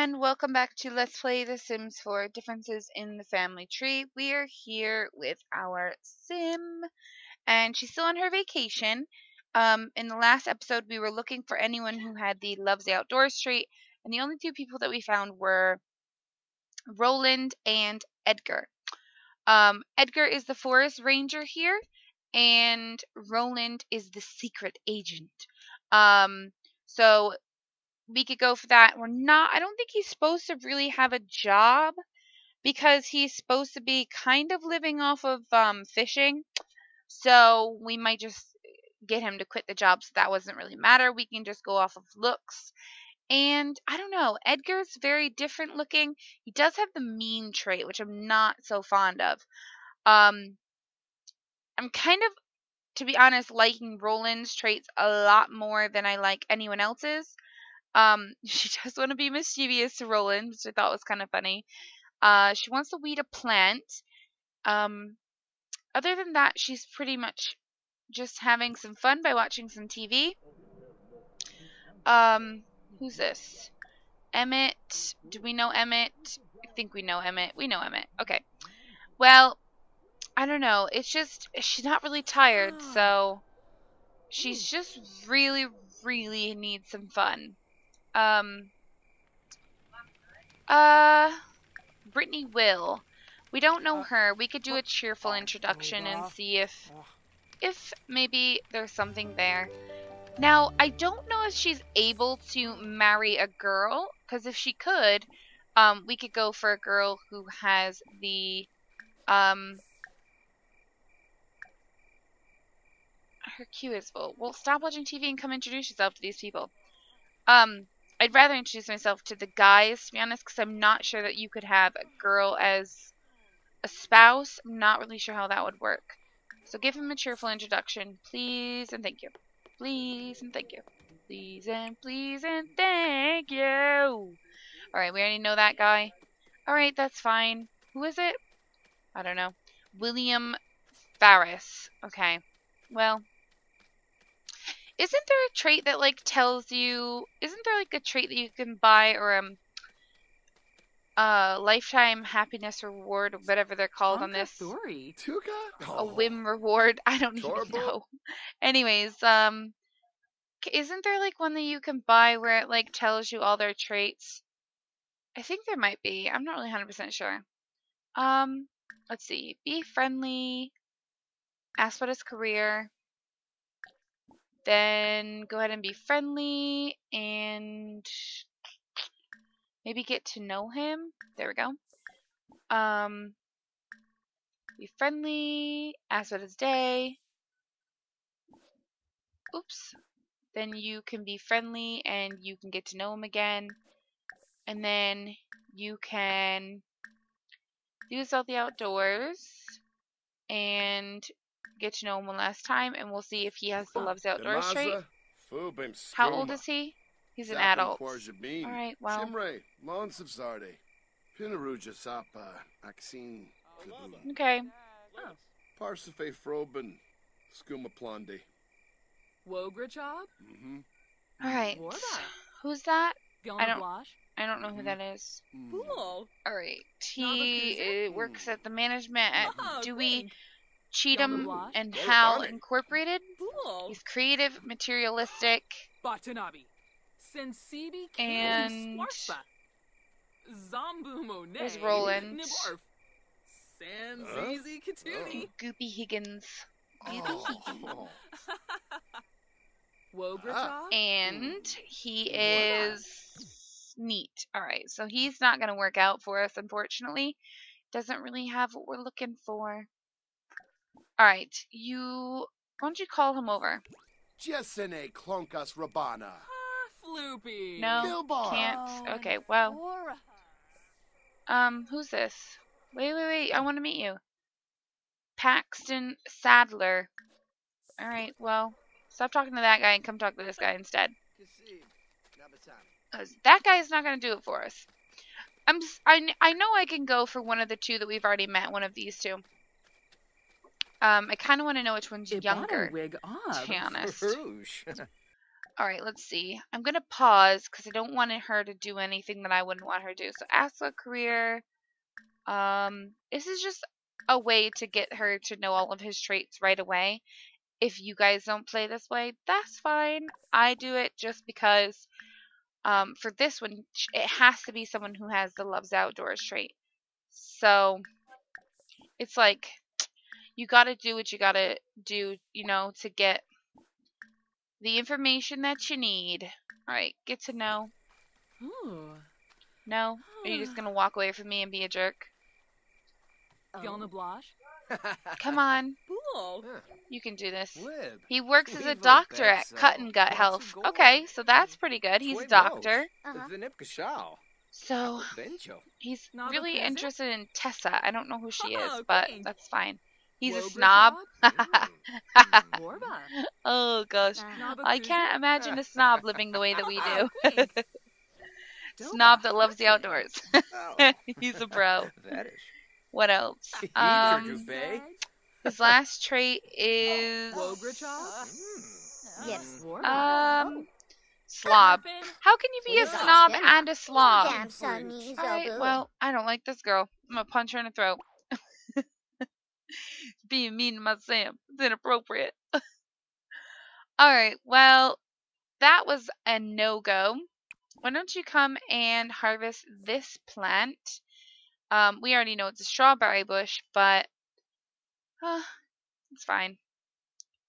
and welcome back to Let's Play The Sims 4 Differences in the Family Tree. We are here with our Sim, and she's still on her vacation. Um, in the last episode, we were looking for anyone who had the Loves the Outdoors trait, and the only two people that we found were Roland and Edgar. Um, Edgar is the forest ranger here, and Roland is the secret agent. Um, so we could go for that. We're not, I don't think he's supposed to really have a job because he's supposed to be kind of living off of um, fishing. So we might just get him to quit the job so that doesn't really matter. We can just go off of looks. And I don't know, Edgar's very different looking. He does have the mean trait, which I'm not so fond of. Um, I'm kind of, to be honest, liking Roland's traits a lot more than I like anyone else's. Um, she does want to be mischievous to Roland, which I thought was kind of funny. Uh, she wants to weed a plant. Um, other than that, she's pretty much just having some fun by watching some TV. Um, who's this? Emmett. Do we know Emmett? I think we know Emmett. We know Emmett. Okay. Well, I don't know. It's just she's not really tired, so she's just really, really needs some fun. Um. Uh. Brittany will. We don't know her. We could do a cheerful introduction and see if if maybe there's something there. Now, I don't know if she's able to marry a girl, because if she could, um, we could go for a girl who has the, um, her queue is full. Well, stop watching TV and come introduce yourself to these people. Um, I'd rather introduce myself to the guys, to be honest, because I'm not sure that you could have a girl as a spouse. I'm not really sure how that would work. So give him a cheerful introduction, please and thank you. Please and thank you. Please and please and thank you. Alright, we already know that guy. Alright, that's fine. Who is it? I don't know. William Farris. Okay. Well, isn't there a trait that like tells you isn't there like a trait that you can buy or um uh lifetime happiness reward or whatever they're called on this Story. Tuka? a whim reward? I don't even know. Anyways um isn't there like one that you can buy where it like tells you all their traits? I think there might be. I'm not really 100% sure. Um let's see. Be friendly. Ask about his career then go ahead and be friendly and maybe get to know him. There we go. Um, be friendly, ask about his day. Oops. Then you can be friendly and you can get to know him again. And then you can use all the outdoors and get to know him one last time and we'll see if he has the loves outdoors trait. How old is he? He's an adult. Alright, well. Shimray, Lons of Zarde, Pinaruja Sapa, Axine, Kaboom, Okay. Parsife Froben, Skuma Plondi. Wograchob? Mm-hmm. Alright. Who's that? I don't- I don't know who that is. Cool. Alright. He uh, works at the management at Oh, Dewey Queen. Cheatham and Oh, Hal. Incorporated. Cool. He's creative, materialistic. Batanabi. Sensibi And- Swarspa. Zombu Monet. There's Roland. Nibarf. Sanzizi oh. Katuni. Oh. Goopy Higgins. Goopy Oh, Wograchob? Ah. And he is neat. Alright, so he's not going to work out for us, unfortunately. Doesn't really have what we're looking for. Alright, you. Why don't you call him over? Jessene Klonkas Rabana. Ah, Floopy. No, Gilbar. can't. Okay, well. Um, who's this? Wait, wait, wait. I want to meet you. Paxton Sadler. Alright, well, stop talking to that guy and come talk to this guy instead. 'Cause that guy is not going to do it for us. I'm, s- I, kn- I know I can go for one of the two that we've already met, one of these two. Um, I kind of want to know which one's Ibana younger, Wig Ob. honest. All right, let's see. I'm gonna pause because I don't want her to do anything that I wouldn't want her to do. So ask a career. Um, this is just a way to get her to know all of his traits right away. If you guys don't play this way, that's fine. I do it just because um, for this one, it has to be someone who has the loves outdoors trait. So it's like you got to do what you got to do, you know, to get the information that you need. All right, get to know. Ooh. No? Are you just going to walk away from me and be a jerk? Fiona Blanche. Come on. Cool. You can do this. Lib. He works as a doctor at bet Cut and Gut Lots Health. Okay, so that's pretty good. He's a doctor. Uh-huh. So Bencho. he's really interested in Tessa. I don't know who she is, Oh, but that's fine. He's a snob. Oh gosh. I can't imagine a snob living the way that we do. Thanks. snob that loves the outdoors. Oh, He's a bro. What else? Um, his last trait is Wogra Mm. Yes. Um slob. How can you be a snob and a slob? Alright, well, I don't like this girl. I'm gonna punch her in the throat. Being mean to my Sam. It's inappropriate. Alright, well, that was a no go. Why don't you come and harvest this plant? Um, we already know it's a strawberry bush, but uh, it's fine.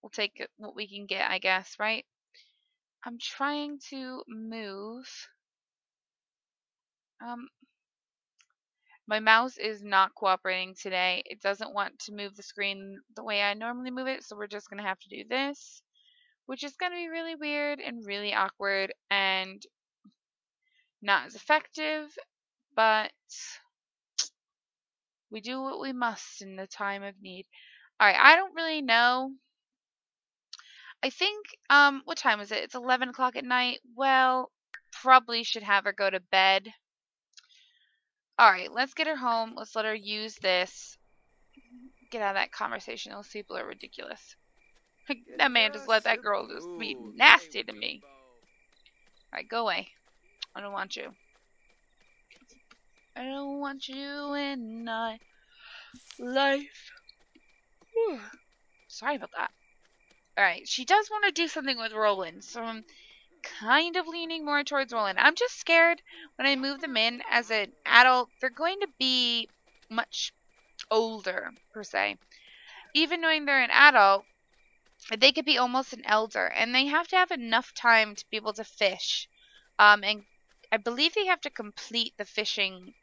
We'll take what we can get, I guess, right? I'm trying to move. Um, my mouse is not cooperating today. It doesn't want to move the screen the way I normally move it, so we're just going to have to do this, which is going to be really weird and really awkward and not as effective, but we do what we must in the time of need. All right, I don't really know. I think, um, what time is it? It's 11 o'clock at night. Well, probably should have her go to bed. All right, let's get her home. Let's let her use this. Get out of that conversation. Those people are ridiculous. that man just let that girl just be nasty to me. All right, go away. I don't want you. I don't want you in my life. Whew. Sorry about that. Alright, she does want to do something with Roland, so I'm kind of leaning more towards Roland. I'm just scared when I move them in as an adult, they're going to be much older, per se. Even knowing they're an adult, they could be almost an elder, and they have to have enough time to be able to fish. Um, and I believe they have to complete the fishing,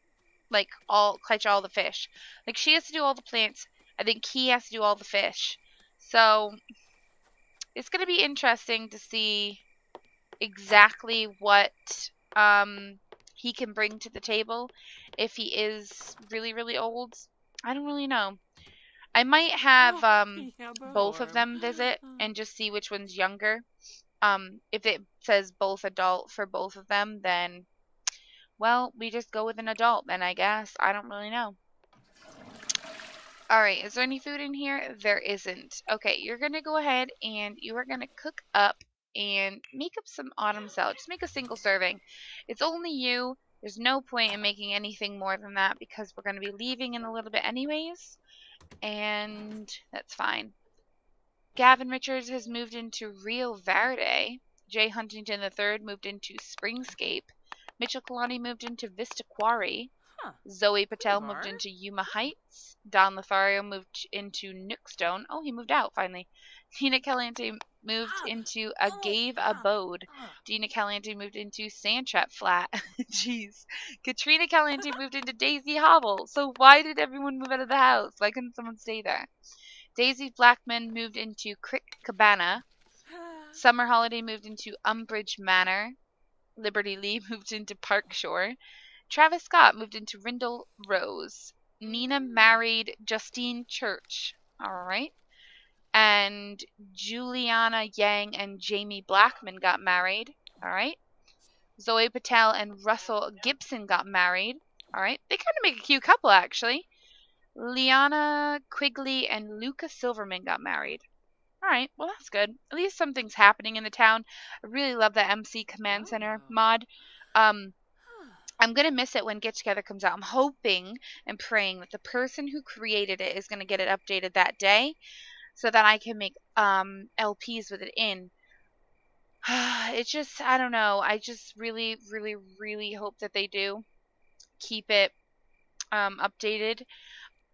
like all catch all the fish. Like she has to do all the plants. I think he has to do all the fish. So it's going to be interesting to see exactly what um, he can bring to the table if he is really really old. I don't really know. I might have um, Yeah, both of them visit and just see which one's younger. Um, if it says both adult for both of them, then well, we just go with an adult then I guess. I don't really know. Alright, is there any food in here? There isn't. Okay, you're gonna go ahead and you are gonna cook up and make up some autumn salad. Just make a single serving. It's only you. There's no point in making anything more than that because we're gonna be leaving in a little bit anyways. And that's fine. Gavin Richards has moved into Rio Verde. Jay Huntington III moved into Springscape. Mitchell Kalani moved into Vista Quarry. Huh. Zoe Patel moved into Yuma Heights. Don Lothario moved into Nookstone. Oh, he moved out finally. Tina Caliente moved Ah. into a Oh, Gave. Abode. Dina Caliente moved into Sandtrap Flat. Jeez. Katrina Caliente moved into Daisy Hovel. So why did everyone move out of the house? Why couldn't someone stay there? Daisy Blackman moved into Crick Cabana. Summer Holiday moved into Umbridge Manor. Liberty Lee moved into Park Shore. Travis Scott moved into Rindle Rose. Nina married Justine Church. All right. And Juliana Yang and Jamie Blackman got married. All right. Zoe Patel and Russell Gibson got married. All right. They kind of make a cute couple, actually. Liana Quigley and Luca Silverman got married. All right, well that's good. At least something's happening in the town. I really love the MC Command Center Oh. mod. Um, I'm gonna miss it when Get Together comes out. I'm hoping and praying that the person who created it is gonna get it updated that day, so that I can make um LPs with it in. It's just I don't know. I just really, really, really hope that they do keep it um updated.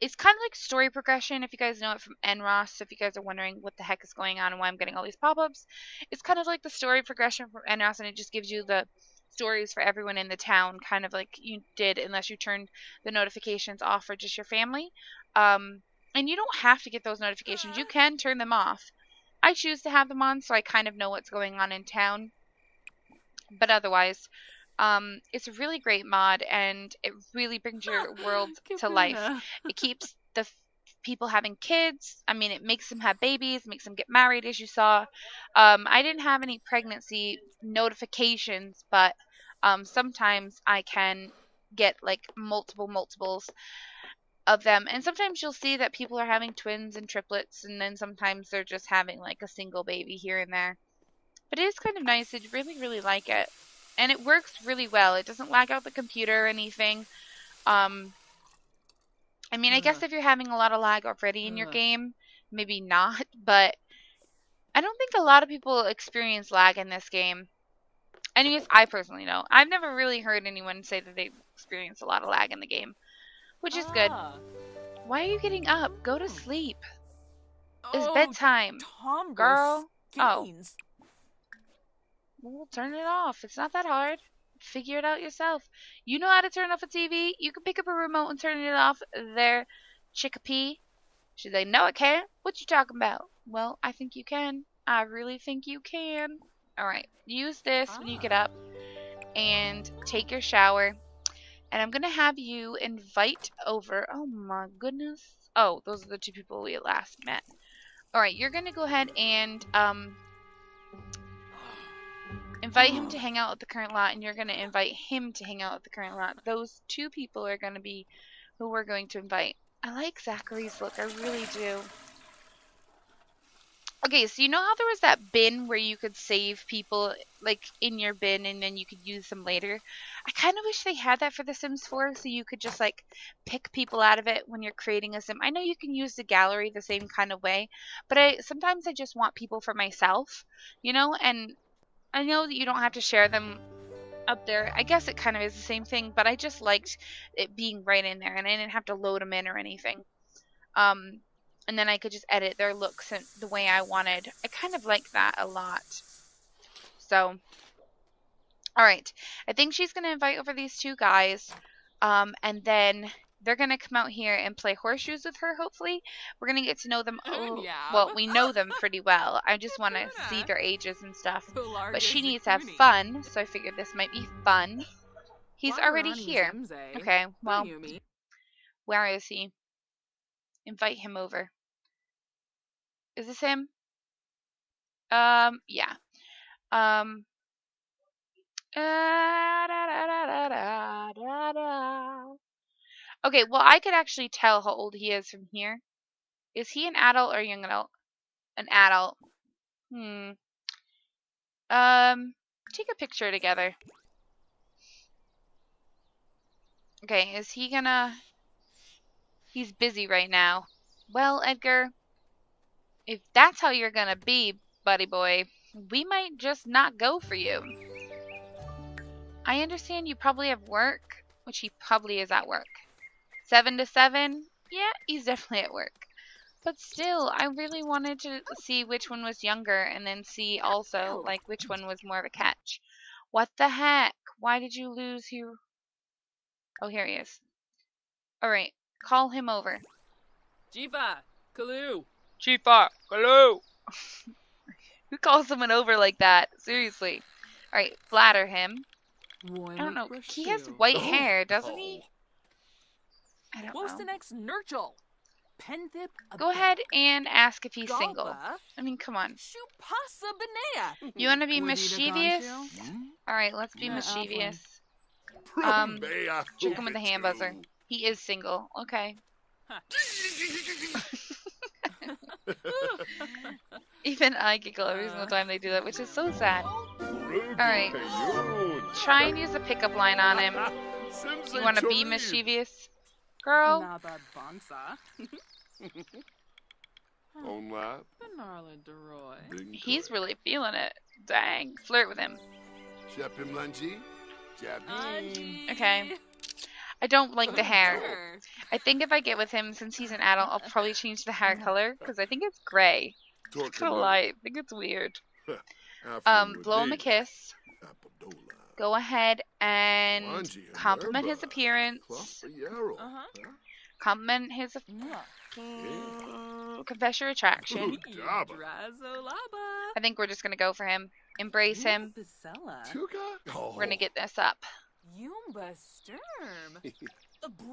It's kind of like story progression, if you guys know it from NRaas. So, if you guys are wondering what the heck is going on and why I'm getting all these pop-ups, it's kind of like the story progression from NRaas, and it just gives you the stories for everyone in the town, kind of like you did, unless you turned the notifications off for just your family. Um, and you don't have to get those notifications; you can turn them off. I choose to have them on, so I kind of know what's going on in town. But otherwise, um, it's a really great mod, and it really brings your world to life it keeps the f- people having kids. I mean, it makes them have babies, makes them get married, as you saw. Um, I didn't have any pregnancy notifications, but um, sometimes I can get like multiple multiples of them. And sometimes you'll see that people are having twins and triplets, and then sometimes they're just having like a single baby here and there. But it is kind of nice. I really, really like it. And it works really well. It doesn't lag out the computer or anything. Um, I mean, I guess if you're having a lot of lag already in your game, maybe not, but I don't think a lot of people experience lag in this game. Anyways, I personally know. I've never really heard anyone say that they experience a lot of lag in the game, which is good. Ah. Why are you getting up? Go to sleep. It's Oh, bedtime. Tom girl. Oh. Gaines. Well, turn it off. It's not that hard. Figure it out yourself. You know how to turn off a TV. You can pick up a remote and turn it off there, chickapee. She's like, no, I can't. What you talking about? Well, I think you can. I really think you can. All right. Use this when you get Ah. up and take your shower. And I'm going to have you invite over. Oh, my goodness. Oh, those are the two people we last met. All right. You're going to go ahead and um, invite him to hang out at the current lot, and you're going to invite him to hang out at the current lot. Those two people are going to be who we're going to invite. I like Zachary's look. I really do. Okay, so you know how there was that bin where you could save people like in your bin and then you could use them later? I kind of wish they had that for The Sims 4 so you could just like pick people out of it when you're creating a sim. I know you can use the gallery the same kind of way, but I sometimes I just want people for myself, you know, and I know that you don't have to share them up there. I guess it kind of is the same thing, but I just liked it being right in there and I didn't have to load them in or anything. Um, and then I could just edit their looks in the way I wanted. I kind of like that a lot. So, all right. I think she's going to invite over these two guys. Um, and then they're going to come out here and play horseshoes with her, hopefully. We're going to get to know them. Oh, yeah. Well, we know them pretty well. I just want to see their ages and stuff. But she needs to have fun, so I figured this might be fun. He's already here. Okay, well, What do you mean? where is he? Invite him over. Is this him? Um, yeah. Um. Okay, well, I could actually tell how old he is from here. Is he an adult or young adult? An adult. Hmm. Um, take a picture together. Okay, is he gonna... He's busy right now. Well, Edgar, if that's how you're gonna be, buddy boy, we might just not go for you. I understand you probably have work, which he probably is at work. Seven to seven? Yeah, he's definitely at work. But still, I really wanted to see which one was younger and then see also, like, which one was more of a catch. What the heck? Why did you lose you? Oh, here he is. Alright, call him over. Jiva, Kalu. Chifa, hello. Who calls someone over like that? Seriously. Alright, flatter him. I don't know. He has white hair, doesn't he? I don't What's know. the next Nurgle? Penthip. Go ahead and ask if he's single. I mean, come on. Shupasa Benea. You want to be mischievous? Hmm? Alright, let's be Yeah, mischievous. Um, Chuck Check him with the hand buzzer. He is single. Okay. Even I giggle every single time they do that, which is so sad. Alright. Try and use a pickup line on him. You want to be mischievous? Girl? Naba Bonsa. On lap. Benarla Deroy. Bing He's really feeling it. Dang. Flirt with him. Shepim Lanji. Jabin. Okay. I don't like the hair. I think if I get with him, since he's an adult, I'll probably change the hair color because I think it's gray. Not gonna lie, I think it's weird. Um, blow him a kiss. Go ahead and compliment his appearance. Uh-huh. Compliment his confess your attraction. Ooh, Jabba. Drazolaba. I think we're just gonna go for him. Embrace him. Bisella. Tuka? Oh. We're gonna get this up. Yumba Sturm.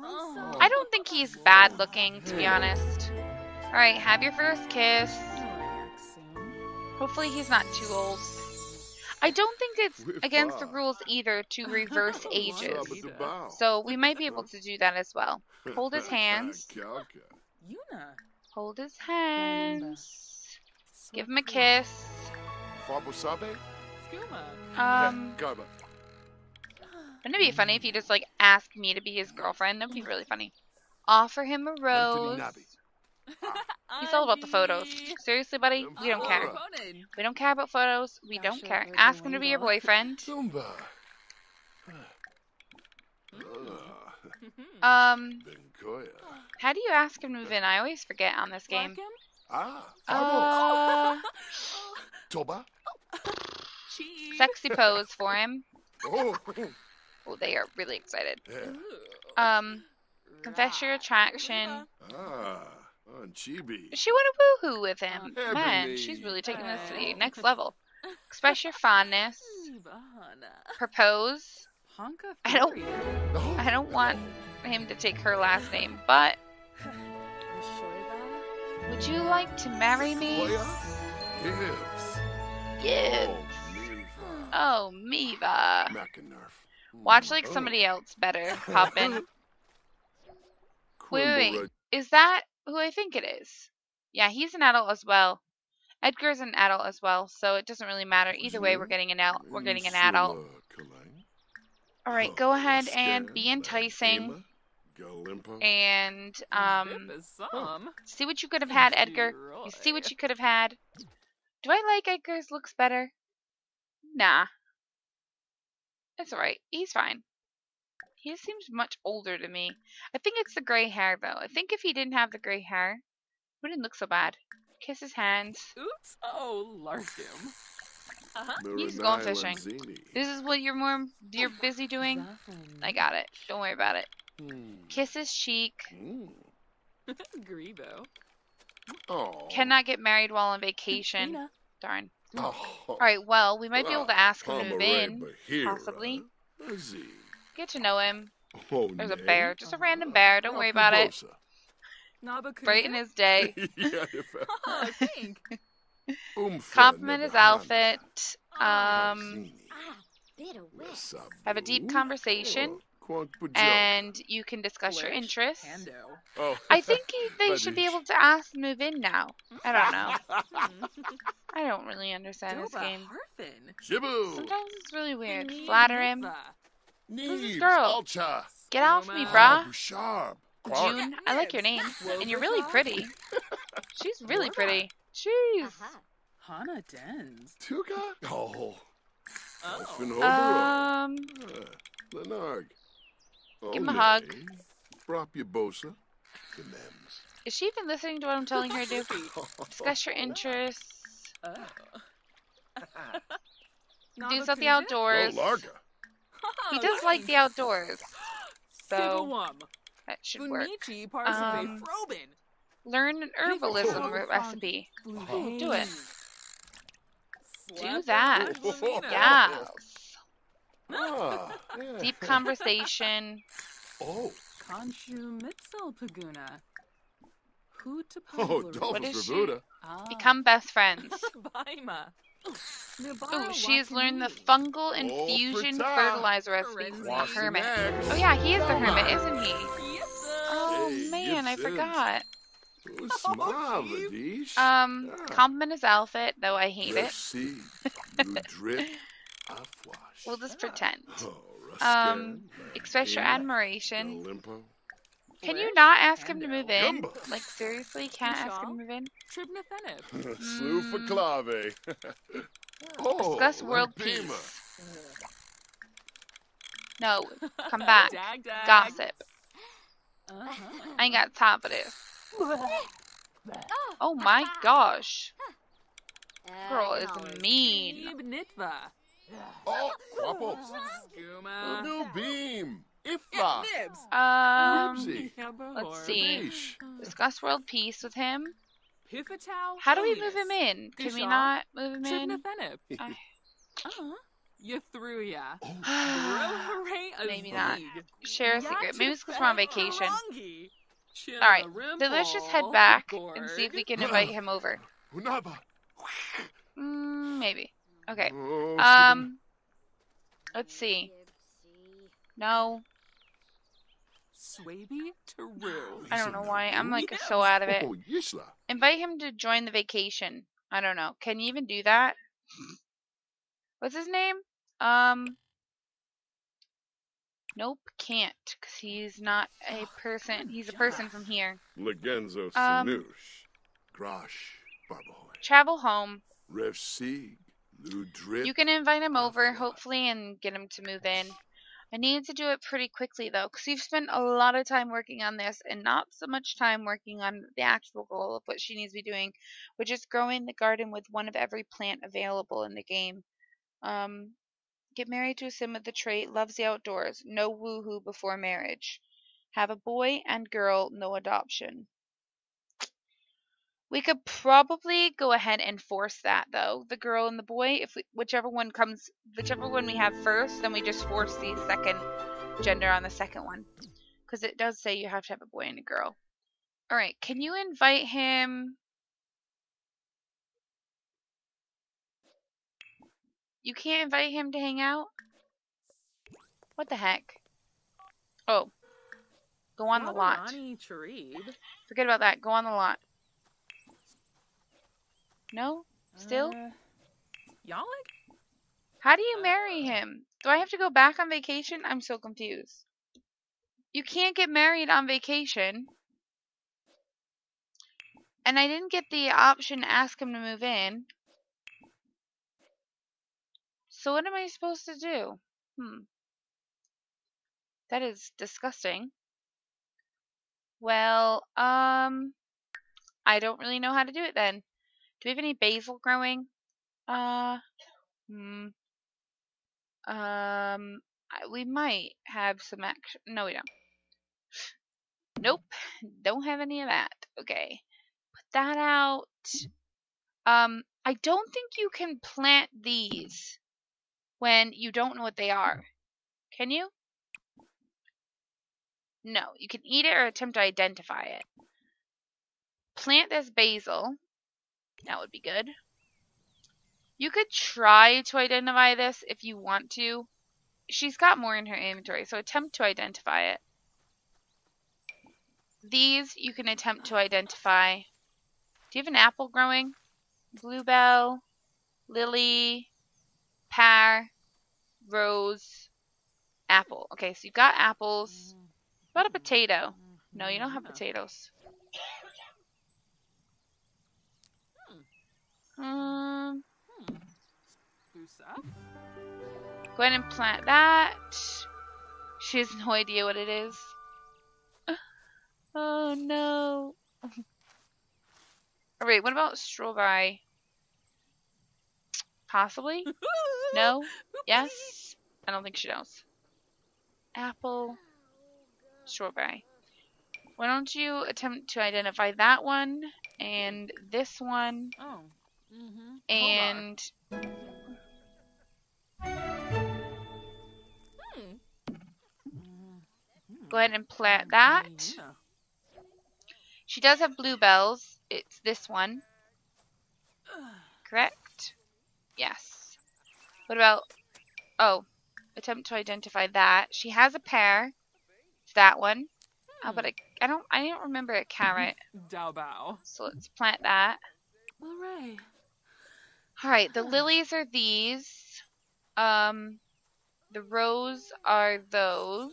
Oh. I don't think he's bad looking, to be honest. All right, have your first kiss. Hopefully he's not too old. I don't think it's against the rules either to reverse ages. So we might be able to do that as well. Hold his hands. Hold his hands. Give him a kiss. Fabo Sabe? Skuma. Um, Garba. Wouldn't it be funny if he just like asked me to be his girlfriend? That'd be really funny. Offer him a rose. He's all about the photos. Seriously, buddy, we don't care. We don't care about photos. We don't care. Ask him to be your boyfriend. Zumba. Um, how do you ask him to move in? I always forget on this game. Ah. Fabo. Uh, Toba. Cheese. sexy pose for him. Oh. Oh, they are really excited. Yeah. Um, confess your attraction. Ah. On Chibi. She want to woohoo with him. Heavenly. Man, she's really taking this to the next level. Express your fondness. Propose. I don't- Oh. I don't want him to take her last name, but would you like to marry me? Koya. Gibbs. Oh, Miva. Oh, Miva. Macanerf. Watch like Oh. somebody else better pop in. Wait, wait, Quimbara- Is that who I think it is? Yeah, he's an adult as well. Edgar's an adult as well, so it doesn't really matter. Either way, we're getting an adult. We're getting an adult. All right, go ahead and be enticing and um see what you could have had, Edgar. You see what you could have had. Do I like Edgar's looks better? Nah. It's alright. He's fine. He seems much older to me. I think it's the gray hair, though. I think if he didn't have the gray hair, it wouldn't look so bad. Kiss his hands. Oops. Oh, Larkum. Uh-huh. he's Miranai going fishing. Lanzini. This is what you're more you're busy doing. I got it. Don't worry about it. Hmm. Kiss his cheek. Hmm. Grebo. Oh. Cannot get married while on vacation. Ina. Darn. Oh. All right. Well, we might be able to ask him to move in. Possibly. Get to know him. Oh, There's a bear. Just a random bear. Don't worry about it. Rapidosa. Brighten Brighten his day. yeah, if Oh, pink. Umfa Compliment his outfit. Um, Lanzini. Ah, bit of wet. Have a deep conversation, Oh, Quank Bajoka. And you can discuss your interests. Oh. I think they should be able to ask move in now. I don't know. I don't really understand this game. Harfin. Shibu. Sometimes it's really weird. Need Flatter him. Nitsa. Who's this girl? Ulcha. Get off me, Skuma. brah. Bouchard. Quark. June, I like your name, and you're really pretty. She's really Laura. pretty. Jeez. Aha. Hana Dens. Tuka. Oh. Oh. Um, Uh, Lenarg. Give him a Ole. hug. Brapyabosa. The Nems. is she even listening to what I'm telling her to do? Discuss your interests. Oh. Do something outdoors. Oh, Larga. He does like the outdoors. So Sibawum. that should work. Bunichi Parsive Um, Frobin. Learn an herbalism Oh. re- recipe. Blue do it. Do that. it with Lamina. Yes. Yeah. Deep conversation. Oh, Konshu Mitzel Paguna. oh, Hutapalur. What is Dolphus she? Ah. Become best friends. Baima. Ooh, she has learned the fungal infusion Prita. fertilizer recipe from the hermit. Oh yeah, he is the hermit, isn't he? Oh man, I forgot. Um, compliment his outfit, though I hate it. Merci. We'll just pretend. Oh, Um, Express your Yeah. admiration. Olimpo. Can you not ask him to move in? Gumbo. Like seriously, can't ask him to move in? Tribnathenib. Slew for clave. oh, Discuss world Lampima. peace. No, come back. Dag, dag. Gossip. Uh-huh. I ain't got time for this. Oh my gosh, girl is mean. Ib Nitva. Oh, Quapple. Skooma. New beam. Yeah, Nibs. Um, Ribsy. let's see. Bish. discuss world peace with him. Pifatow. How do we move him in? Can we not move him in? I- Uh-huh. You threw ya. Oh, Maybe not. Share a secret. Maybe it's because we're on vacation. Alright, So let's just head back and see if we can invite him over. Unaba. Mm, maybe. Okay. Oh, Um, let's see. No, Swaby Taru. I don't know why. I'm like so out of it. Oh, Invite him to join the vacation. I don't know. Can you even do that? What's his name? Um. Nope, can't, because he's not a person. He's a person from here. Legenzo Um, Sinush. Grosh. Barbahoy. Travel home. Rev Sieg. Ludrip. You can invite him over, hopefully, and get him to move in. I need to do it pretty quickly, though, because we've spent a lot of time working on this and not so much time working on the actual goal of what she needs to be doing, which is growing the garden with one of every plant available in the game. Um, get married to a sim with the trait, loves the outdoors, no woohoo before marriage. Have a boy and girl, no adoption. We could probably go ahead and force that though. The girl and the boy, if we, whichever one comes, whichever one we have first, then we just force the second gender on the second one, because it does say you have to have a boy and a girl. All right, can you invite him? You can't invite him to hang out. What the heck? Oh, go on the lot. Forget about that. Go on the lot. No? Still? Uh, Yalik? How do you marry him? Do I have to go back on vacation? I'm so confused. You can't get married on vacation. And I didn't get the option to ask him to move in. So what am I supposed to do? Hmm. That is disgusting. Well, um I don't really know how to do it then. Do we have any basil growing? Uh hmm. Um, we might have some action. No, we don't. Nope, don't have any of that. Okay, put that out. Um, I don't think you can plant these when you don't know what they are. Can you? No, you can eat it or attempt to identify it. Plant this basil. That would be good. You could try to identify this if you want to. She's got more in her inventory, so attempt to identify it. These you can attempt to identify. Do you have an apple growing? Bluebell, lily, pear, rose, apple. Okay, so you've got apples. Mm-hmm. What about a potato? Mm-hmm. No, you don't have mm-hmm. potatoes. Um, Busa? Go ahead and plant that. She has no idea what it is. Oh no. Alright, what about strawberry? Possibly? No? Yes? I don't think she knows. Apple. Strawberry. Why don't you attempt to identify that one and this one Oh. Mm-hmm. and go ahead and plant that. She does have bluebells. It's this one. Correct? Yes. What about. Oh, attempt to identify that. She has a pear. It's that one. How about a, I don't I don't remember a carrot. Dao bao. So let's plant that. Hooray. All right, the lilies are these. Um, the rose are those.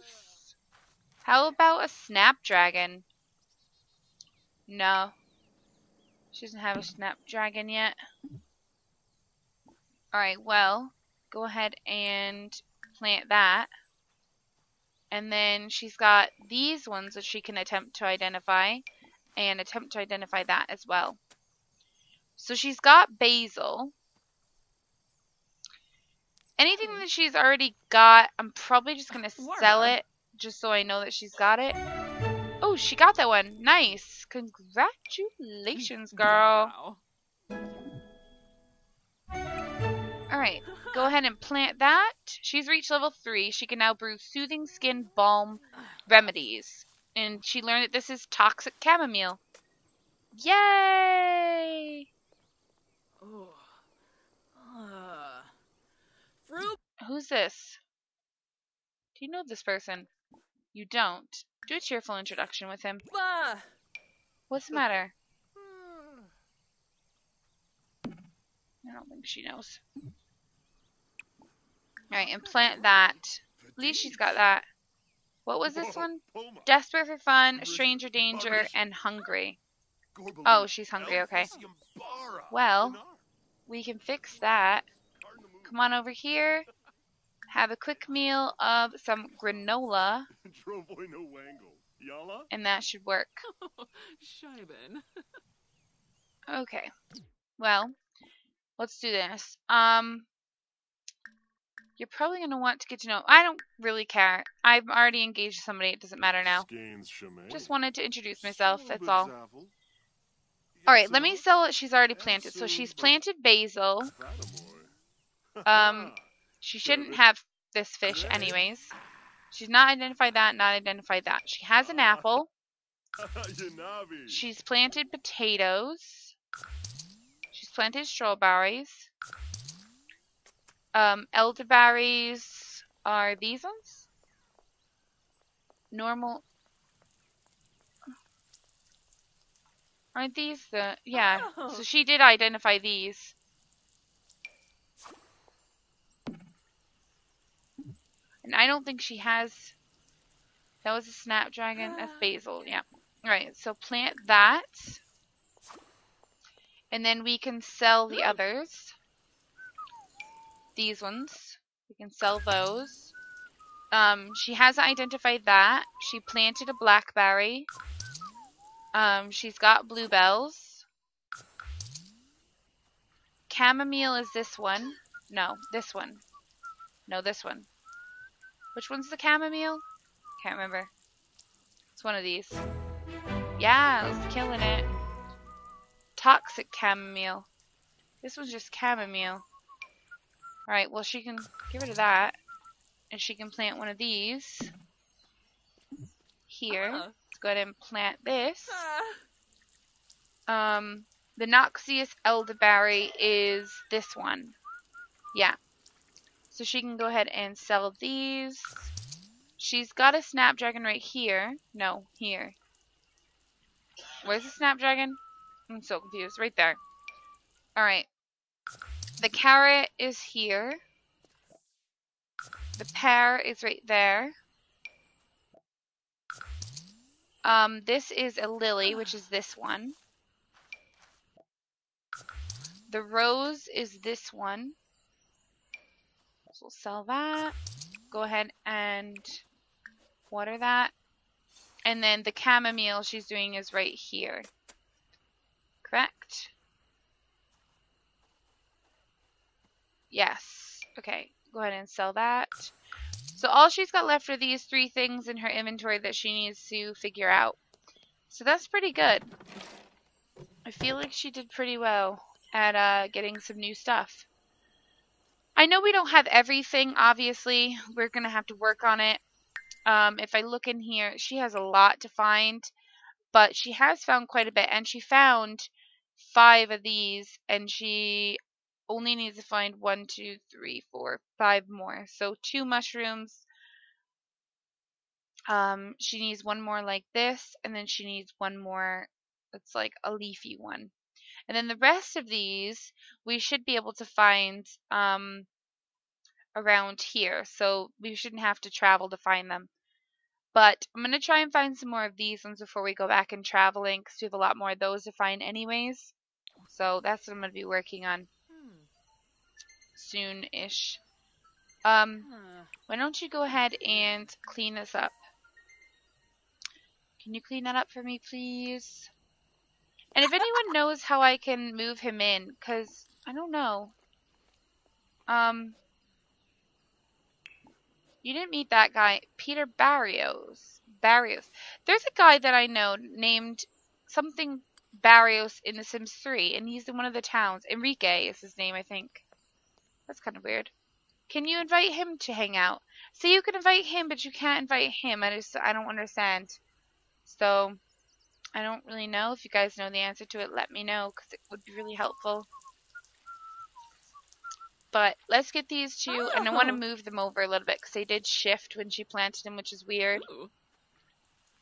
How about a snapdragon? No. She doesn't have a snapdragon yet. Alright, well, go ahead and plant that. And then she's got these ones that she can attempt to identify. And attempt to identify that as well. So she's got basil. Anything hmm. that she's already got, I'm probably just going to sell it just so I know that she's got it. Oh, she got that one. Nice. Congratulations, girl. Dao Alright, go ahead and plant that. She's reached level 3. She can now brew soothing skin balm remedies. And she learned that this is toxic chamomile. Yay! bao. Oh. Uh. Fruit. Who's this? Do you know this person? You don't. Do a cheerful introduction with him. Bah. What's the matter? I don't think she knows. Alright, implant that. At least she's got that. What was this one? Desperate for fun, stranger danger, and hungry. Oh, she's hungry, okay. Well, we can fix that. Come on over here. Have a quick meal of some granola, and that should work. Scheiben. Okay. Well, let's do this. Um, you're probably gonna want to get to know. I don't really care. I've already engaged somebody. It doesn't matter now. Just wanted to introduce myself. That's all. All right. Let me sell what she's already planted. So she's planted basil. Um, she shouldn't have this fish anyways. She's not identified that. Not identified that. She has an apple. She's planted potatoes. She's planted strawberries. Um, elderberries are these ones? Normal. Aren't these the. Yeah. So Oh. she did identify these. And I don't think she has. That was a snapdragon. That's basil. Yeah. Alright, so plant that. And then we can sell the others. These ones. We can sell those. Um, she hasn't identified that. She planted a blackberry. Um, she's got bluebells. Chamomile is this one. No, this one. No, this one. Which one's the chamomile? Can't remember. It's one of these. Yeah, it's killing it. Toxic chamomile. This one's just chamomile. Alright, well she can get rid of that. And she can plant one of these. Here. Ah. Let's go ahead and plant this. Ah. Um, the Noxious elderberry is this one. Yeah. So she can go ahead and sell these. She's got a snapdragon right here. No, here. Where's the snapdragon? I'm so confused. Right there. Alright. The carrot is here. The pear is right there. Um, this is a lily, which is this one. The rose is this one. We'll sell that. Go ahead and water that. And then the chamomile she's doing is right here. Correct? Yes. Okay. Go ahead and sell that. So all she's got left are these three things in her inventory that she needs to figure out. So that's pretty good. I feel like she did pretty well at uh, getting some new stuff. I know we don't have everything, obviously. We're going to have to work on it. Um, if I look in here, she has a lot to find, but she has found quite a bit, and she found five of these, and she only needs to find one, two, three, four, five more. So two mushrooms. Um, she needs one more like this, and then she needs one more that's like a leafy one. And then the rest of these we should be able to find um, around here, so we shouldn't have to travel to find them. But I'm going to try and find some more of these ones before we go back and traveling because we have a lot more of those to find anyways. So that's what I'm going to be working on Hmm. soon-ish. Um, why don't you go ahead and clean this up? Can you clean that up for me, please? And if anyone knows how I can move him in, because I don't know. Um, you didn't meet that guy, Peter Barrios. Barrios. There's a guy that I know named something Barrios in The Sims 3, and he's in one of the towns. Enrique is his name, I think. That's kind of weird. Can you invite him to hang out? So you can invite him, but you can't invite him. I just I don't understand. So I don't really know. If you guys know the answer to it, let me know because it would be really helpful. But let's get these two, and I want to Oh. move them over a little bit because they did shift when she planted them, which is weird. Ooh.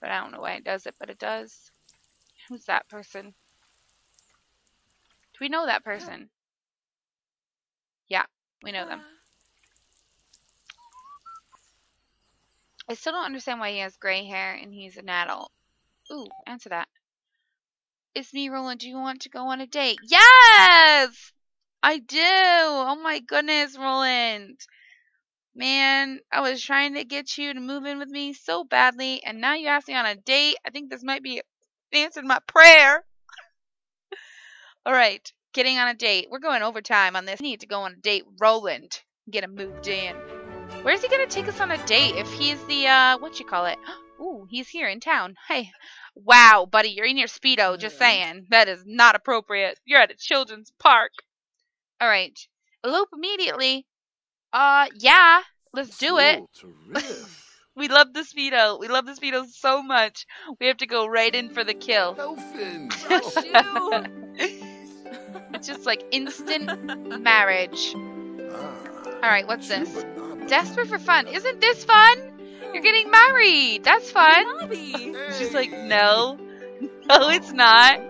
But I don't know why it does it, but it does. Who's that person? Do we know that person? Yeah, we know them. I still don't understand why he has gray hair and he's an adult. Ooh, answer that. It's me, Roland. Do you want to go on a date? Yes! I do! Oh my goodness, Roland. Man, I was trying to get you to move in with me so badly, and now you ask me on a date. I think this might be answered my prayer. Alright, getting on a date. We're going overtime on this. Need to go on a date Roland. Get him moved in. Where's he gonna take us on a date if he's the uh what you call it? Ooh, he's here in town. Hey. Wow, buddy, you're in your speedo, just saying. That is not appropriate. You're at a children's park. Alright. Elope immediately. Uh yeah, let's do it. We love the speedo. We love the speedo so much. We have to go right in for the kill. It's just like instant marriage. Ah, Alright, what's this? Desperate for fun. Isn't this fun? You're getting married. That's fun. She's like, no. No, it's not.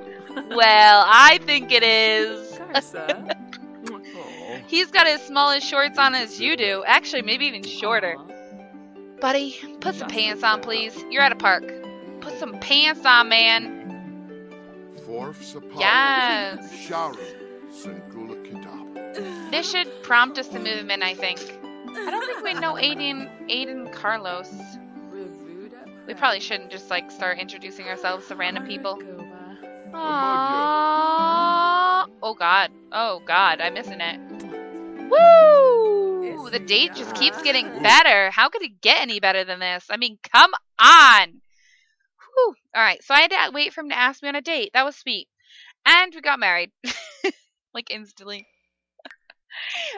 Well, I think it is. Garza. Oh, He's got as small as shorts on as you do. Actually, maybe even shorter. Buddy, put some pants on, please. You're at a park. Put some pants on, man. Forf Sapala. Yes. Sharu. Senkula Kitap. This should prompt us to move him in, I think. I don't think we know Aiden, Aiden Carlos. We probably shouldn't just like start introducing ourselves to random people. Aww. Oh god. Oh god, I'm missing it. Woo! The date just keeps getting better. How could it get any better than this? I mean, come on. Whew. All right, so I had to wait for him to ask me on a date. That was sweet. And we got married. like instantly.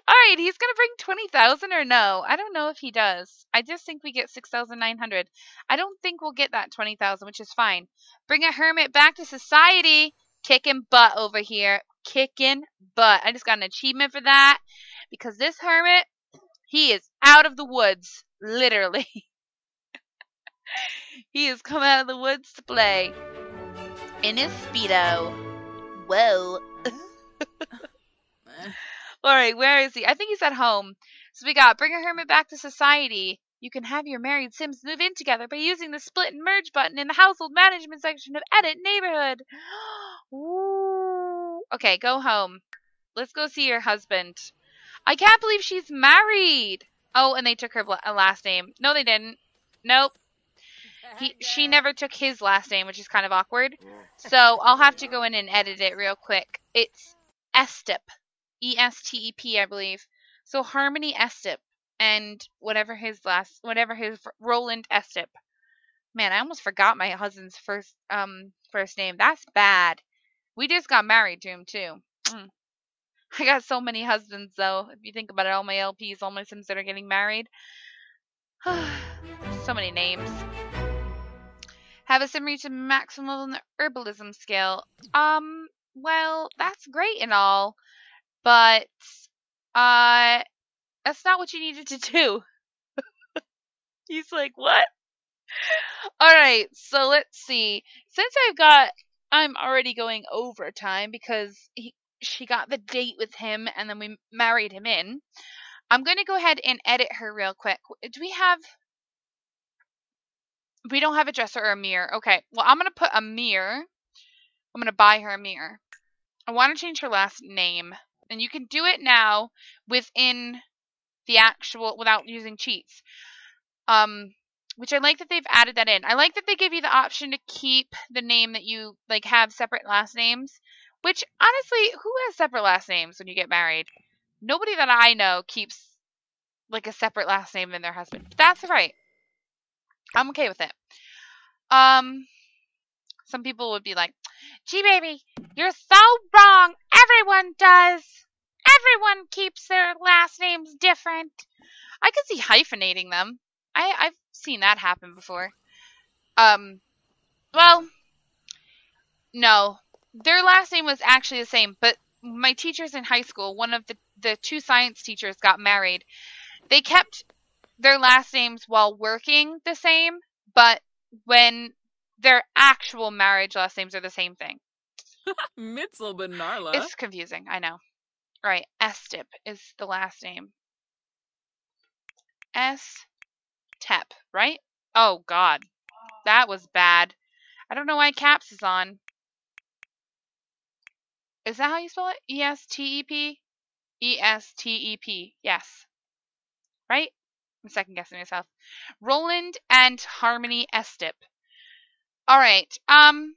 All right, he's going to bring 20,000 or no? I don't know if he does. I just think we get 6,900. I don't think we'll get that 20,000, which is fine. Bring a hermit back to society. Kicking butt over here. Kicking butt. I just got an achievement for that because this hermit, he is out of the woods, literally. he has come out of the woods to play in his speedo. Whoa. Eh. Right, where is he? I think he's at home. So we got bring a hermit back to society. You can have your married Sims move in together by using the split and merge button in the household management section of Edit Neighborhood. Ooh. Okay, go home. Let's go see your husband. I can't believe she's married. Oh, and they took her uh, last name. No, they didn't. Nope. He, she never took his last name, which is kind of awkward. So I'll have to go in and edit it real quick. It's Estep. E S T E P, I believe. So Harmony Estep and whatever his last, whatever his Roland Estep. Man, I almost forgot my husband's first um first name. That's bad. We just got married to him too. Mm. I got so many husbands though. If you think about it, all my LPs, all my Sims that are getting married. so many names. Have a sim reach a maximum level the herbalism skill. Um, well, that's great and all, but uh, that's not what you needed to do. He's like, what? All right, so let's see. Since I've got, I'm already going overtime because he, she got the date with him and then we married him in. I'm going to go ahead and edit her real quick. Do we have. We don't have a dresser or a mirror. Okay, well, I'm going to put a mirror. I'm going to buy her a mirror. I want to change her last name. And you can do it now within the actual, without using cheats. Um, which I like that they've added that in. I like that they give you the option to keep the name that you like have separate last names. Which honestly, who has separate last names when you get married? Nobody that I know keeps like a separate last name than their husband. But that's right. I'm okay with it. Um, some people would be like, "Gee, baby, you're so wrong. Everyone does. Everyone keeps their last names different." I could see hyphenating them. I I've seen that happen before. Um, well, no, their last name was actually the same, but my teachers in high school, one of the the two science teachers got married. They kept their last names while working the same, but when their actual marriage last names are the same thing. Mitzel Benarla. It's confusing, I know. Right, Estep is the last name. S Tep, right? Oh god. That was bad. I don't know why caps is on. Is that how you spell it? E S T E P? E S T E P. Yes. Right? I'm second guessing myself. Roland and Harmony Estep. All right. Um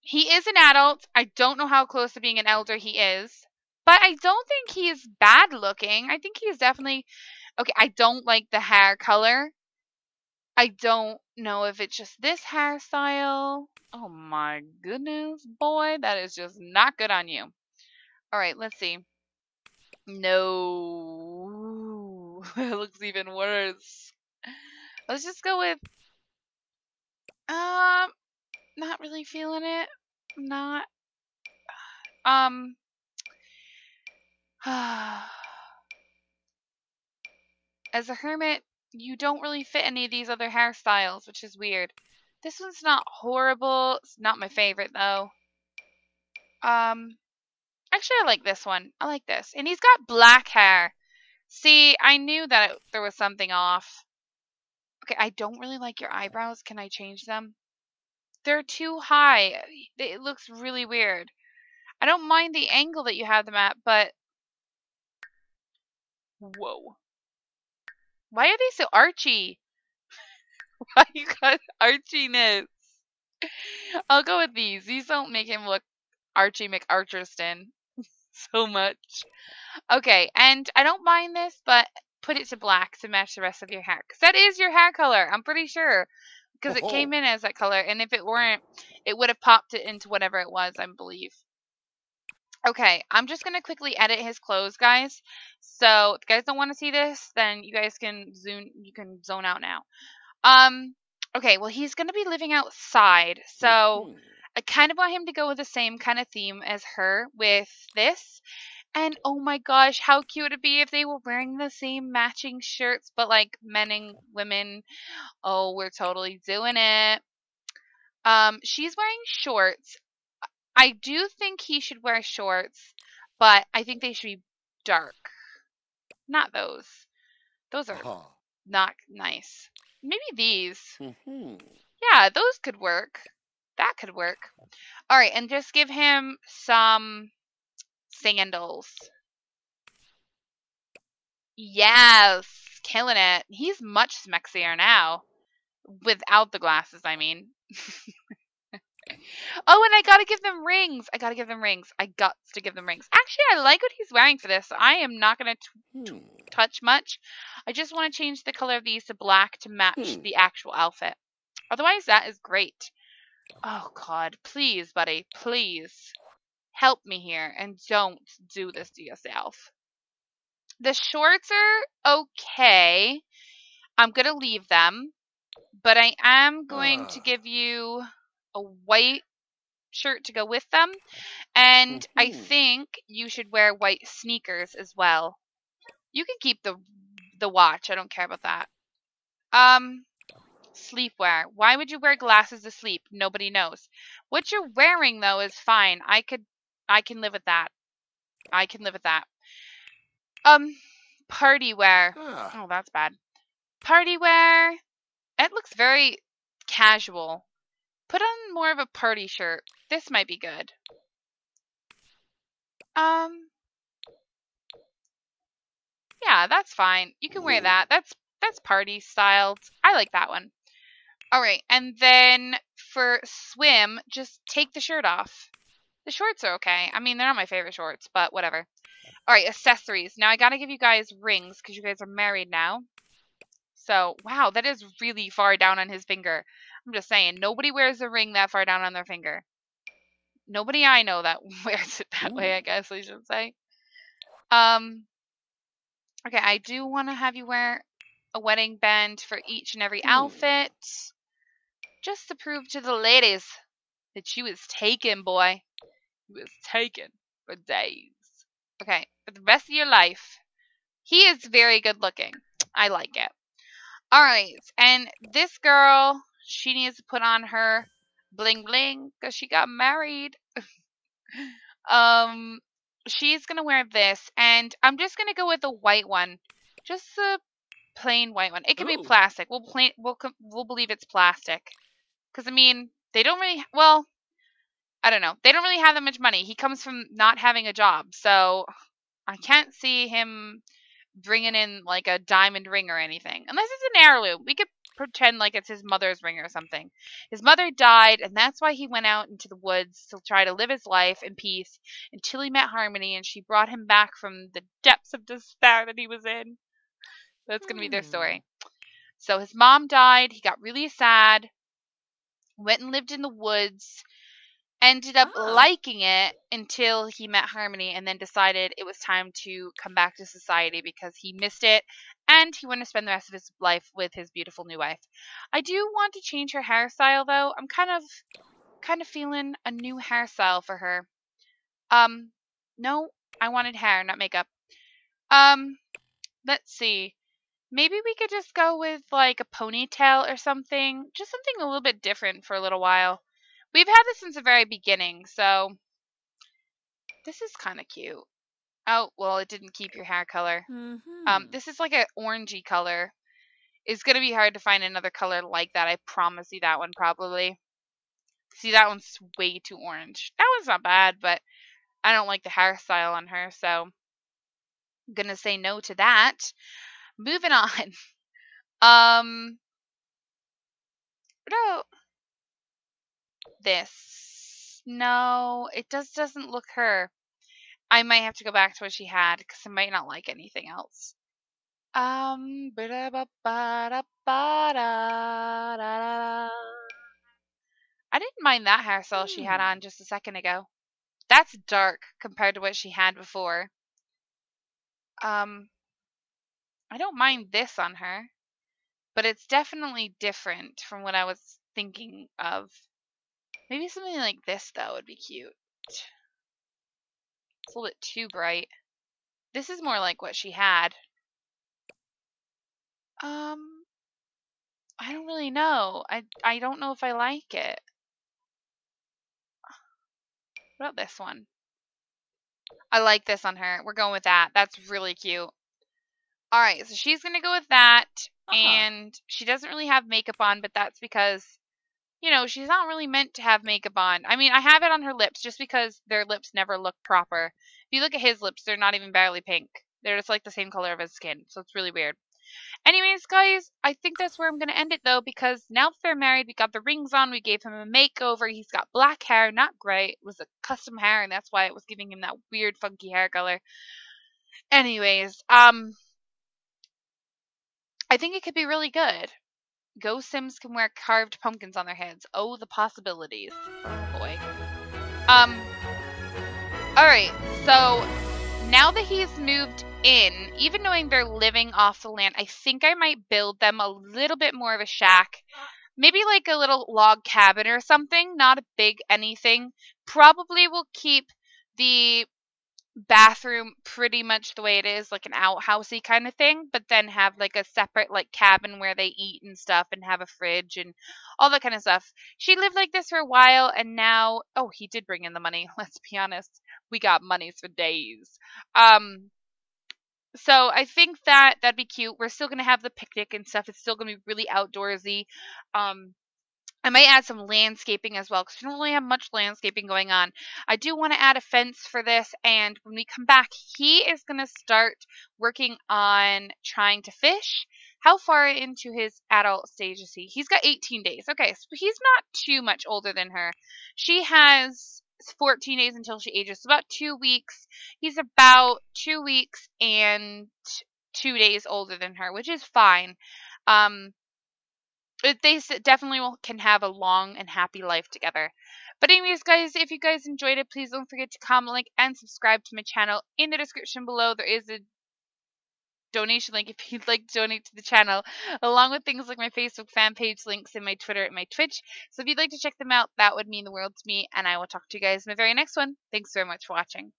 he is an adult. I don't know how close to being an elder he is, but I don't think he is bad looking. I think he is definitely Okay, I don't like the hair color. I don't know if it's just this hairstyle. Oh my goodness, boy, that is just not good on you. All right, let's see. No, it looks even worse. Let's just go with. Um, not really feeling it. Not. Um. As a hermit, you don't really fit any of these other hairstyles, which is weird. This one's not horrible. It's not my favorite though. Um, actually, I like this one. I like this, and he's got black hair. See, I knew that it, there was something off. Okay, I don't really like your eyebrows. Can I change them? They're too high. It looks really weird. I don't mind the angle that you have them at, but whoa. Why are they so archy? Why you got archiness? I'll go with these. These don't make him look Archie McArcherston so much. Okay, and I don't mind this, but put it to black to match the rest of your hair. Because that is your hair color, I'm pretty sure. Because it came in as that color, and if it weren't, it would have popped it into whatever it was, I believe. Okay, I'm just gonna quickly edit his clothes, guys. So if you guys don't want to see this, then you guys can zoom you can zone out now. Um okay, well he's gonna be living outside, so I kind of want him to go with the same kind of theme as her with this. And oh my gosh, how cute would it be if they were wearing the same matching shirts, but like men and women? Oh, we're totally doing it. Um, she's wearing shorts. I do think he should wear shorts, but I think they should be dark. Not those. Those are Uh-huh. not nice. Maybe these. Mhm. Yeah, those could work. That could work. All right, and just give him some sandals. Yes, killing it. He's much smexier now. Without the glasses, I mean. oh, and I gotta give them rings. I gotta give them rings. I got to give them rings. Actually, I like what he's wearing for this. I am not gonna t- Hmm. touch much. I just want to change the color of these to black to match Hmm. the actual outfit. Otherwise, that is great. Oh, God. Please, buddy. Please. Help me here and don't do this to yourself. The shorts are okay. I'm going to leave them. But I am going to Ah. give you a white shirt to go with them. And I Mhm. think you should wear white sneakers as well. You can keep the the watch. I don't care about that. Um Sleepwear. Why would you wear glasses to sleep? Nobody knows. What you're wearing though is fine. I could I can live with that. I can live with that. Um party wear. Ah, Oh, that's bad. Party wear. It looks very casual. Put on more of a party shirt. This might be good. Um Yeah, that's fine. You can wear that. That's that's party styled. I like that one. All right, and then for swim, just take the shirt off. The shorts are okay. I mean, they're not my favorite shorts, but whatever. All right, accessories. Now I got to give you guys rings because you guys are married now. So, wow, that is really far down on his finger. I'm just saying, nobody wears a ring that far down on their finger. Nobody I know that wears it that way, I guess I should say. Um, okay, I do want to have you wear a wedding band for each and every outfit. Just to prove to the ladies that you was taken, boy. Was taken for days. Okay, for the rest of your life. He is very good looking. I like it. Alright, and this girl, she needs to put on her bling bling because she got married. um, she's gonna wear this, and I'm just gonna go with a white one, just a plain white one. It can be plastic. We'll plain, we'll we'll believe it's plastic, because I mean they don't really well. I don't know. They don't really have that much money. He comes from not having a job, so I can't see him bringing in like a diamond ring or anything. Unless it's an heirloom. We could pretend like it's his mother's ring or something. His mother died, and that's why he went out into the woods to try to live his life in peace until he met Harmony and she brought him back from the depths of despair that he was in. That's going to be their Hmm. story. So his mom died. He got really sad, went and lived in the woods, ended up Ah. liking it until he met Harmony and then decided it was time to come back to society because he missed it and he wanted to spend the rest of his life with his beautiful new wife. I do want to change her hairstyle though. I'm kind of kind of feeling a new hairstyle for her. Um no, I wanted hair, not makeup. Um let's see. Maybe we could just go with like a ponytail or something. Just something a little bit different for a little while. We've had this since the very beginning, so this is kind of cute. Oh, well, it didn't keep your hair color. Um, Mhm. this is like an orangey color. It's gonna be hard to find another color like that. I promise you that one probably. See, that one's way too orange. That one's not bad, but I don't like the hairstyle on her, so I'm gonna say no to that. Moving on. Um, no, this. No, it just doesn't look her. I might have to go back to what she had because I might not like anything else. Um. I didn't mind that hairstyle she had Hmm. on just a second ago. That's dark compared to what she had before. Um, I don't mind this on her, but it's definitely different from what I was thinking of. Maybe something like this though would be cute. It's a little bit too bright. This is more like what she had. Um, I don't really know. I I don't know if I like it. What about this one? I like this on her. We're going with that. That's really cute. All right, so she's gonna go with that, Uh-huh. and she doesn't really have makeup on, but that's because, you know, she's not really meant to have makeup on. I mean, I have it on her lips just because their lips never look proper. If you look at his lips, they're not even barely pink. They're just like the same color of his skin, so it's really weird. Anyways, guys, I think that's where I'm going to end it though, because now that they're married, we got the rings on, we gave him a makeover. He's got black hair, not gray. It was a custom hair, and that's why it was giving him that weird, funky hair color. Anyways, um, I think it could be really good. Ghost Sims can wear carved pumpkins on their heads. Oh, the possibilities. Boy. Um, alright, so now that he's moved in, even knowing they're living off the land, I think I might build them a little bit more of a shack. Maybe like a little log cabin or something, not a big anything. Probably will keep the bathroom pretty much the way it is, like an outhousey kind of thing, but then have like a separate like cabin where they eat and stuff and have a fridge and all that kind of stuff. She lived like this for a while and now oh, he did bring in the money, let's be honest. We got monies for days. Um so I think that that'd be cute. We're still gonna have the picnic and stuff. It's still gonna be really outdoorsy. Um I might add some landscaping as well because we don't really have much landscaping going on. I do want to add a fence for this, and when we come back, he is going to start working on trying to fish. How far into his adult stage is he? He's got 18 days. Okay, so he's not too much older than her. She has 14 days until she ages, so about two weeks. He's about two weeks and two days older than her, which is fine. Um, it, they definitely will, can have a long and happy life together. But anyways, guys, if you guys enjoyed it, please don't forget to comment, like, and subscribe to my channel. In the description below, there is a donation link if you'd like to donate to the channel, along with things like my Facebook fan page, links, and my Twitter and my Twitch. So if you'd like to check them out, that would mean the world to me, and I will talk to you guys in the very next one. Thanks very much for watching.